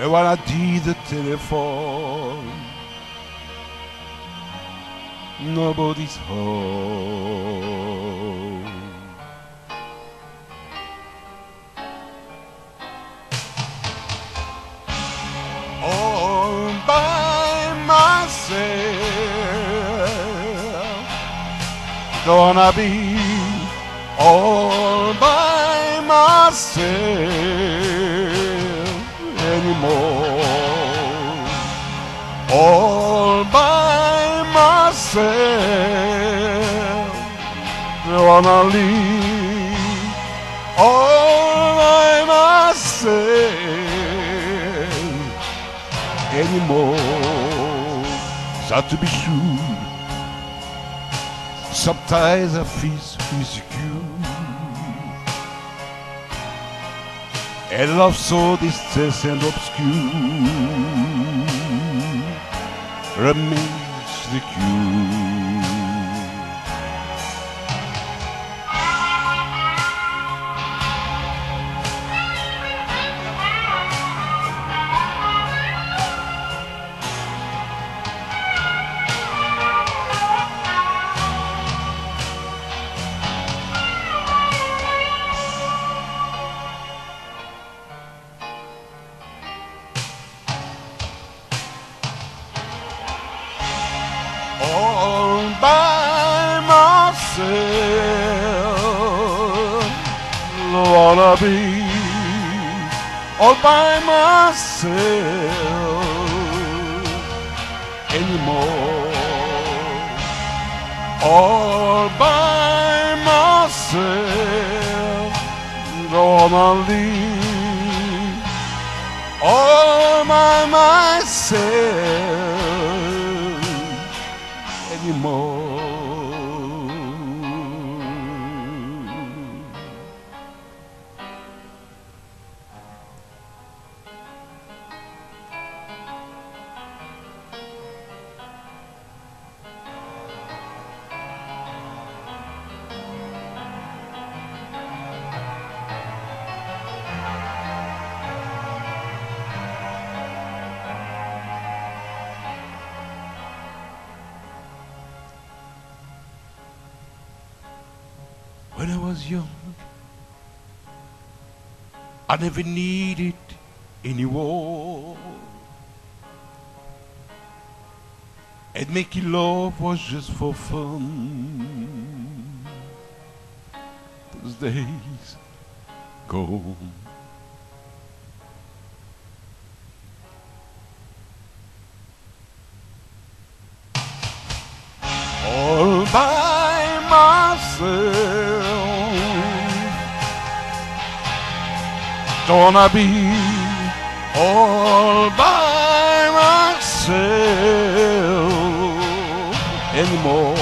I did the telephone, nobody's home. All by myself, gonna be all by myself anymore. All by myself, gonna live all by myself anymore. Sad to be sure. Sometimes I feel insecure. And love so distant and obscure remains the cure. By myself. Wanna be all by myself anymore. All by myself. Gonna live all by myself When I was young, I never needed anyone. And making love was just for fun. Those days gone. all by Gonna be all by myself anymore.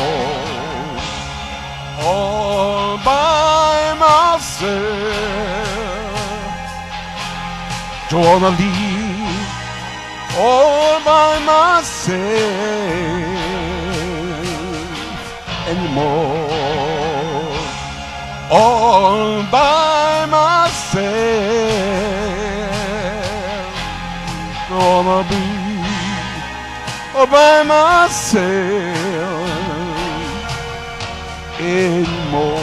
All by myself. Gonna live all by myself anymore. All by know I'm a boo by myself anymore.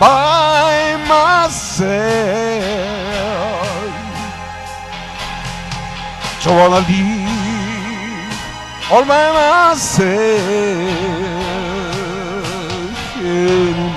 By myself. So I wanna be all by myself anymore.